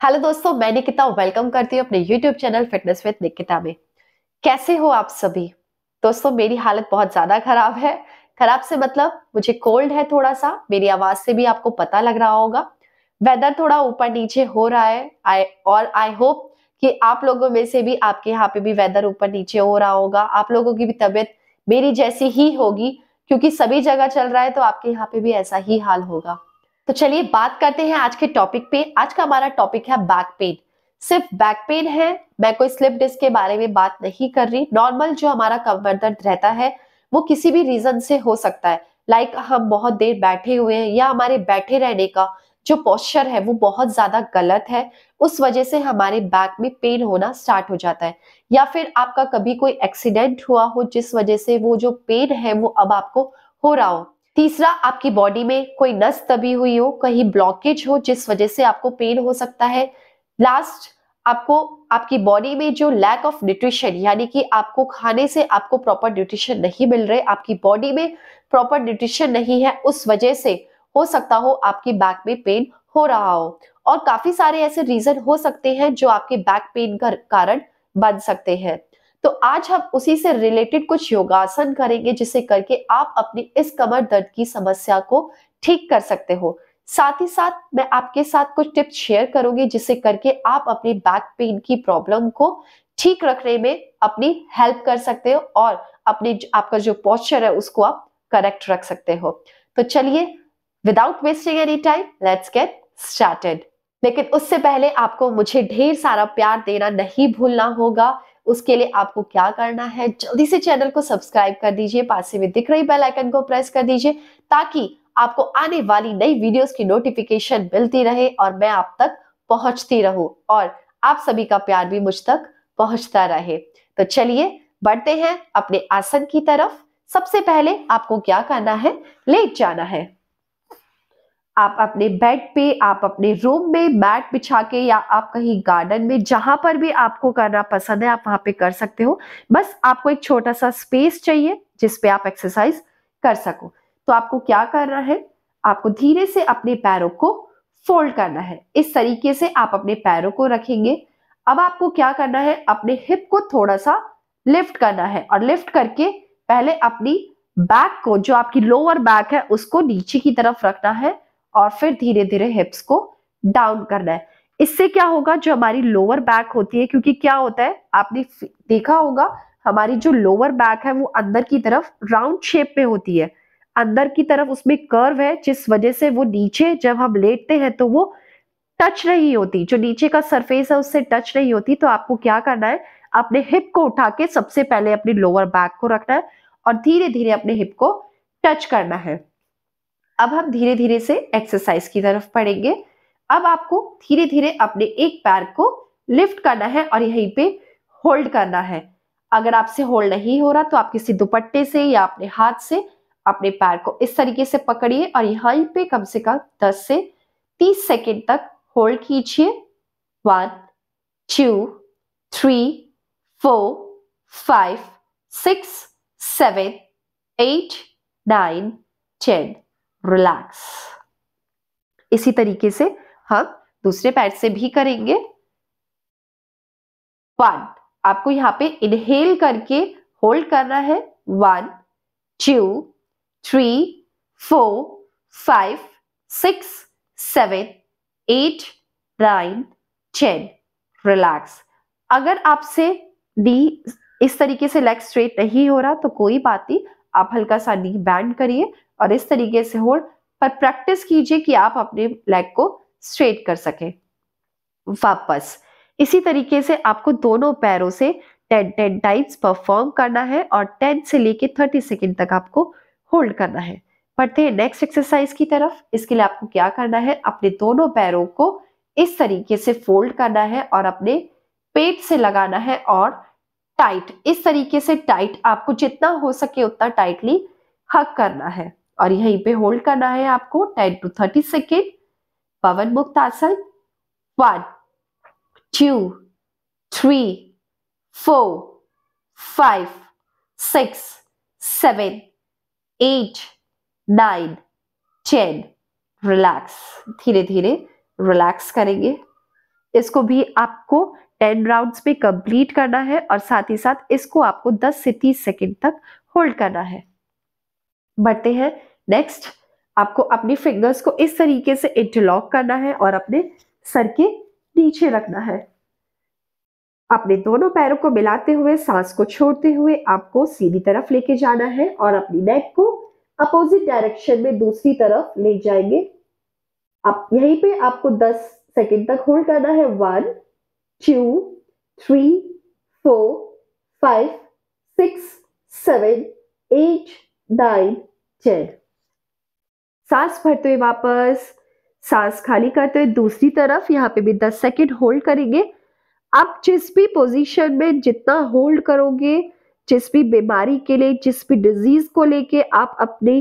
Hello दोस्तों, मैं Nikita welcome करती हूँ अपने YouTube channel fitness with Nikita में। कैसे हो आप सभी? दोस्तों, मेरी हालत बहुत ज़्यादा खराब है। खराब से मतलब मुझे कोल्ड है थोड़ा सा मेरी आवाज़ से भी आपको पता लग रहा होगा। वेदर थोड़ा ऊपर नीचे हो रहा है। आई और आई होप कि आप लोगों में से भी आपके यहाँ पे भी वेदर ऊपर नीचे हो रहा होगा। आप लोगों की भी तबीयत मेरी जैसी ही होगी, क्योंकि सभी जगह चल रहा है तो आपके यहाँ पे भी ऐसा ही हाल होगा। तो चलिए बात करते हैं आज के टॉपिक पे। आज का हमारा टॉपिक है बैक पेन सिर्फ़ बैक पेन है, मैं कोई स्लिप डिस्क के बारे में बात नहीं कर रही। नॉर्मल जो हमारा कमर दर्द रहता है, वो किसी भी रीजन से हो सकता है। लाइक like हम बहुत देर बैठे हुए हैं या हमारे बैठे रहने का जो पोस्चर है, वो बहुत ज़्यादा गलत है, उस वजह से हमारे बैक में पेन होना स्टार्ट हो जाता है। या फिर आपका कभी कोई एक्सीडेंट हुआ हो जिस वजह से वो जो पेन है, वो अब आपको हो रहा हो। तीसरा, आपकी बॉडी में कोई नस दबी हुई हो, कहीं ब्लॉकेज हो, जिस वजह से आपको पेन हो सकता है। लास्ट आपको, आपकी बॉडी में जो लैक ऑफ़ न्यूट्रिशन यानी कि आपको खाने से आपको प्रॉपर न्यूट्रिशन नहीं मिल रहे, आपकी बॉडी में प्रॉपर न्यूट्रिशन नहीं है, उस वजह से हो सकता हो आपकी बैक में पेन हो रहा हो। और काफ़ी सारे ऐसे रीजन हो सकते हैं जो आपके बैक पेन का कारण बन सकते हैं। तो आज हम उसी से रिलेटेड कुछ योगासन करेंगे, जिसे करके आप अपनी इस कमर दर्द की समस्या को ठीक कर सकते हो। साथ ही साथ मैं आपके साथ कुछ टिप्स शेयर करूँगी, जिसे करके आप अपनी बैक पेन की प्रॉब्लम को ठीक रखने में अपनी हेल्प कर सकते हो और अपनी आपका जो पॉस्चर है, उसको आप करेक्ट रख सकते हो। तो चलिए without wasting any time let's get started लेकिन उससे पहले आपको मुझे ढेर सारा प्यार देना नहीं भूलना होगा। उसके लिए आपको क्या करना है, जल्दी से चैनल को सब्सक्राइब कर दीजिए, पास में दिख रही बेल आइकन को प्रेस कर दीजिए, ताकि आपको आने वाली नई वीडियोस की नोटिफिकेशन मिलती रहे और मैं आप तक पहुँचती रहूँ और आप सभी का प्यार भी मुझ तक पहुँचता रहे। तो चलिए, बढ़ते हैं अपने आसन की तरफ़। सबसे पहले आपको क्या करना है, लेट जाना है। आप अपने बेड पे, आप अपने रूम में मैट बिछा के या आप कहीं गार्डन में, जहाँ पर भी आपको करना पसंद है, आप वहाँ पे कर सकते हो। बस आपको एक छोटा सा स्पेस चाहिए जिसपे आप एक्सरसाइज कर सको। तो आपको क्या करना है? आपको धीरे से अपने पैरों को फोल्ड करना है। इस तरीके से आप अपने पैरों को रखेंगे। अब आपको क्या करना है? अपने हिप को थोड़ा सा लिफ्ट करना है और लिफ्ट करके पहले अपनी बैक को, जो आपकी लोअर बैक है, उसको नीचे की तरफ़ रखना है। और फिर धीरे धीरे हिप्स को डाउन करना है। इससे क्या होगा? जो हमारी लोअर बैक होती है, क्योंकि क्या होता है? आपने देखा होगा, हमारी जो लोअर बैक है, वो अंदर की तरफ़ राउंड शेप में होती है। अंदर की तरफ़ उसमें कर्व है, जिस वजह से वो नीचे जब हम लेटते हैं तो वो टच नहीं होती। जो नीचे का सरफेस है, उससे टच नहीं होती। तो आपको क्या करना है? अपने हिप को उठा के सबसे पहले अपनी लोअर बैक को रखना है और धीरे धीरे अपने हिप को टच करना है। अब हम धीरे धीरे से एक्सरसाइज की तरफ़ पढ़ेंगे अब आपको धीरे धीरे अपने एक पैर को लिफ्ट करना है और यहीं पे होल्ड करना है। अगर आपसे होल्ड नहीं हो रहा तो आप किसी दुपट्टे से या अपने हाथ से अपने पैर को इस तरीके से पकड़िए और यहीं पे कम से कम 10 से 30 सेकेंड तक होल्ड कीजिए। One two three four five six seven eight nine ten relax इसी तरीके से हम दूसरे पैर से भी करेंगे। वन आपको यहाँ पे इनहेल करके होल्ड करना है। One two three four five six seven eight nine ten relax अगर आपसे डी इस तरीके से लेग स्ट्रेट नहीं हो रहा तो कोई बात नहीं। आप हल्का सा नी बैंड करिए और इस तरीके से होल्ड पर प्रैक्टिस कीजिए कि आप अपने लेग को स्ट्रेट कर सके। वापस। इसी तरीके से आपको दोनों पैरों से टेन टेन टाइम्स परफॉर्म करना है और टेन से लेके थर्टी सेकेंड तक आपको होल्ड करना है। पढ़ते हैं नेक्स्ट एक्सरसाइज की तरफ़। इसके लिए आपको क्या करना है? अपने दोनों पैरों को इस तरीके से फोल्ड करना है और अपने पेट से लगाना है और टाइट इस तरीके से टाइट आपको जितना हो सके उतना टाइटली हक करना है। और यहीं पे होल्ड करना है आपको टेन टू थर्टी सेकेंड पवन मुक्त आसन one two three four five six seven eight nine ten relax धीरे धीरे रिलैक्स करेंगे। इसको भी आपको टेन राउंड्स में कंप्लीट करना है और साथ ही साथ इसको आपको 10 से 30 सेकंड तक होल्ड करना है। बढ़ते हैं। नेक्स्ट, आपको अपनी फिंगर्स को इस तरीके से इंटरलॉक करना है और अपने सर के नीचे रखना है। अपने दोनों पैरों को मिलाते हुए, सांस को छोड़ते हुए आपको सीधी तरफ़ लेके जाना है और अपनी नेक को अपोजिट डायरेक्शन में दूसरी तरफ़ ले जाएँगे। अब यहीं पे आपको 10 सेकंड तक होल्ड करना है। One two three four five six seven eight nine ten सांस भरते हुए वापस, सांस खाली करते हुए दूसरी तरफ़, यहाँ पे भी दस सेकेंड होल्ड करेंगे। आप जिस भी पोजीशन में जितना होल्ड करोगे, जिस भी बीमारी के लिए, जिस भी डिज़ीज़ को लेके आप अपने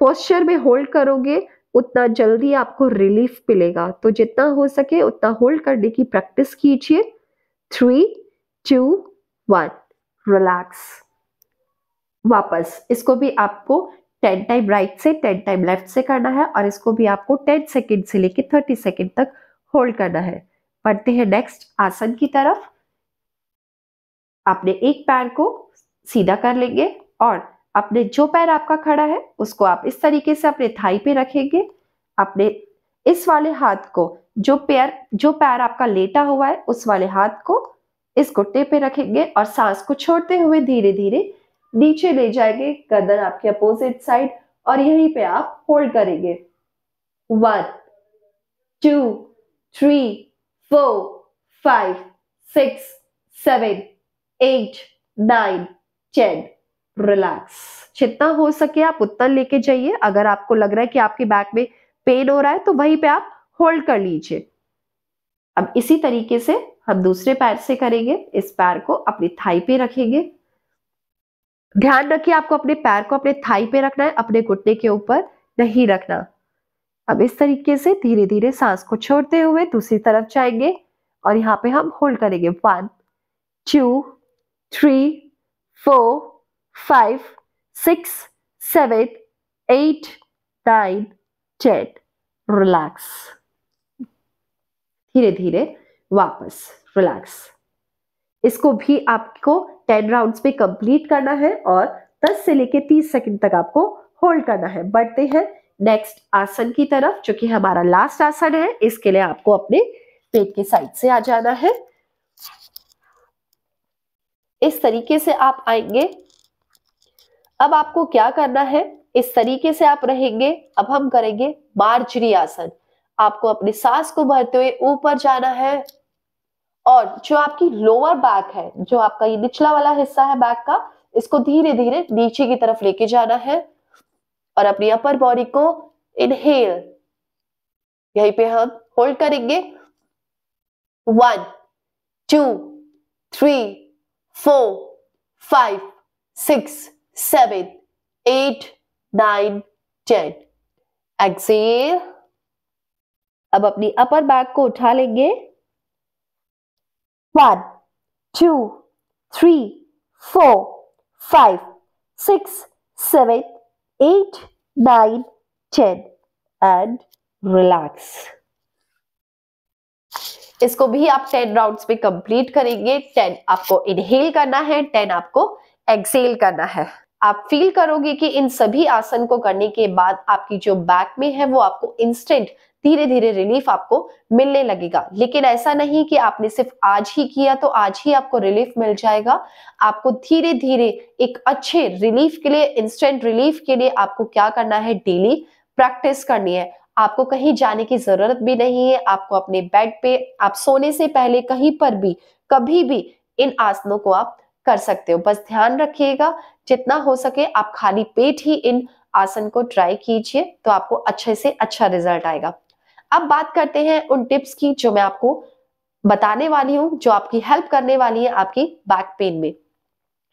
पोस्चर में होल्ड करोगे उतना जल्दी आपको रिलीफ मिलेगा। तो जितना हो सके उतना होल्ड करने की प्रैक्टिस कीजिए। थ्री टू वन रिलैक्स वापस, इसको भी आपको टेन टाइम राइट से टेन टाइम लेफ़्ट से करना है और इसको भी आपको टेन सेकेंड से लेकर थर्टी सेकेंड तक होल्ड करना है। बढ़ते हैं नेक्स्ट आसन की तरफ़। आपने एक पैर को सीधा कर लेंगे और अपने जो पैर आपका खड़ा है, उसको आप इस तरीके से अपने थाई पे रखेंगे। अपने इस वाले हाथ को, जो पैर जो पैर आपका लेटा हुआ है, उस वाले हाथ को इस घुट्टे पे रखेंगे और सांस को छोड़ते हुए धीरे धीरे नीचे ले जाएँगे गर्दन आपके अपोजिट साइड और यहीं पे आप होल्ड करेंगे। One two three four five six seven eight nine ten relax जितना हो सके आप उतना लेके जाइए। अगर आपको लग रहा है कि आपके बैक में पेन हो रहा है तो वहीं पे आप होल्ड कर लीजिए। अब इसी तरीके से हम दूसरे पैर से करेंगे। इस पैर को अपनी थाई पे रखेंगे। ध्यान रखिए, आपको अपने पैर को अपने थाई पे रखना है, अपने घुटने के ऊपर नहीं रखना। अब इस तरीके से धीरे धीरे सांस को छोड़ते हुए दूसरी तरफ़ जाएँगे और यहाँ पे हम होल्ड करेंगे। One two three four five six seven eight nine ten relax धीरे धीरे वापस रिलैक्स इसको भी आपको टेन राउंड्स पे कंप्लीट करना है और 10 से लेके 30 सेकंड तक आपको होल्ड करना है। बढ़ते हैं नेक्स्ट आसन की तरफ़, जो कि हमारा लास्ट आसन है। इसके लिए आपको अपने पेट के साइड से आ जाना है। इस तरीके से आप आएँगे। अब आपको क्या करना है? इस तरीके से आप रहेंगे। अब हम करेंगे मार्जरी आसन आपको अपनी सांस को भरते हुए ऊपर जाना है और जो आपकी लोअर बैक है, जो आपका ये निचला वाला हिस्सा है बैक का, इसको धीरे धीरे नीचे की तरफ़ लेके जाना है और अपनी अपर बॉडी को इनहेल यहीं पे हम होल्ड करेंगे। One two three four five six seven eight nine ten exhale अब अपनी अपर बैक को उठा लेंगे। One two three four five six seven eight nine ten and relax इसको भी आप टेन राउंड्स में कंप्लीट करेंगे। टेन आपको इनहेल करना है टेन आपको एक्सेल करना है। आप फील करोगे कि इन सभी आसन को करने के बाद आपकी जो बैक में है, वो आपको इंस्टेंट धीरे धीरे रिलीफ आपको मिलने लगेगा। लेकिन ऐसा नहीं कि आपने सिर्फ़ आज ही किया तो आज ही आपको रिलीफ मिल जाएगा। आपको धीरे धीरे एक अच्छे रिलीफ के लिए इंस्टेंट रिलीफ के लिए आपको क्या करना है? डेली प्रैक्टिस करनी है। आपको कहीं जाने की ज़रूरत भी नहीं है। आपको अपने बेड पे, आप सोने से पहले कहीं पर भी, कभी भी इन आसनों को आप कर सकते हो। बस ध्यान रखिएगा, जितना हो सके आप खाली पेट ही इन आसन को ट्राई कीजिए तो आपको अच्छे से अच्छा रिज़ल्ट आएगा। अब बात करते हैं उन टिप्स की जो मैं आपको बताने वाली हूँ, जो आपकी हेल्प करने वाली है आपकी बैक पेन में।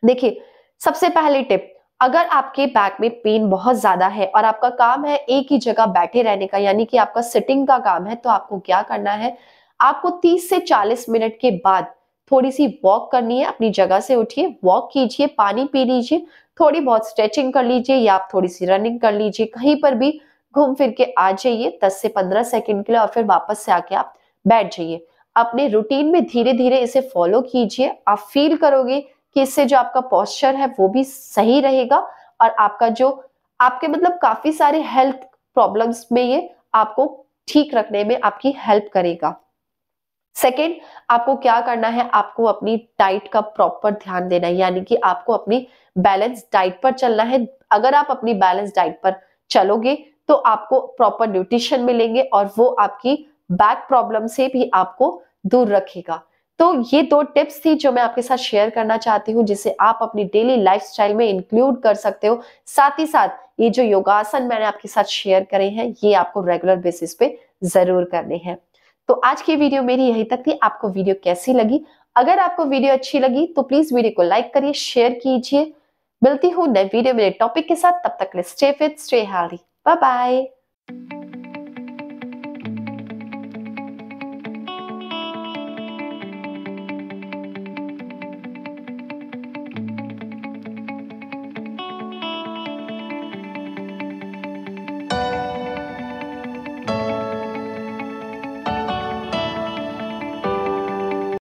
देखिए, सबसे पहले टिप अगर आपके बैक में पेन बहुत ज़्यादा है और आपका काम है एक ही जगह बैठे रहने का, यानी कि आपका सिटिंग का काम है तो आपको क्या करना है? आपको 30 से 40 मिनट के बाद थोड़ी सी वॉक करनी है, अपनी जगह से उठिए वॉक कीजिए, पानी पी लीजिए थोड़ी बहुत स्ट्रेचिंग कर लीजिए या आप थोड़ी सी रनिंग कर लीजिए, कहीं पर भी घूम फिर के आ जाइए 10 से 15 सेकंड के लिए और फिर वापस से आके आप बैठ जाइए। अपने रूटीन में धीरे धीरे इसे फॉलो कीजिए। आप फील करोगे कि इससे जो आपका पॉस्चर है, वो भी सही रहेगा और आपका जो, आपके मतलब काफ़ी सारे हेल्थ प्रॉब्लम्स में ये आपको ठीक रखने में आपकी हेल्प करेगा। सेकेंड आपको क्या करना है? आपको अपनी डाइट का प्रॉपर ध्यान देना है, यानी कि आपको अपनी बैलेंस डाइट पर चलना है। अगर आप अपनी बैलेंस डाइट पर चलोगे तो आपको प्रॉपर न्यूट्रिशन मिलेंगे और वो आपकी बैक प्रॉब्लम से भी आपको दूर रखेगा। तो ये दो टिप्स थी जो मैं आपके साथ शेयर करना चाहती हूँ, जिसे आप अपनी डेली लाइफस्टाइल में इंक्लूड कर सकते हो। साथ ही साथ, ये जो योगासन मैंने आपके साथ शेयर करे हैं, ये आपको रेगुलर बेसिस पे ज़रूर करने हैं। तो आज की वीडियो मेरी यही तक थी। आपको वीडियो कैसी लगी? अगर आपको वीडियो अच्छी लगी तो प्लीज़ वीडियो को लाइक करिए शेयर कीजिए। मिलती हूँ नए वीडियो मेरे टॉपिक के साथ। तब तक stay fit stay healthy bye bye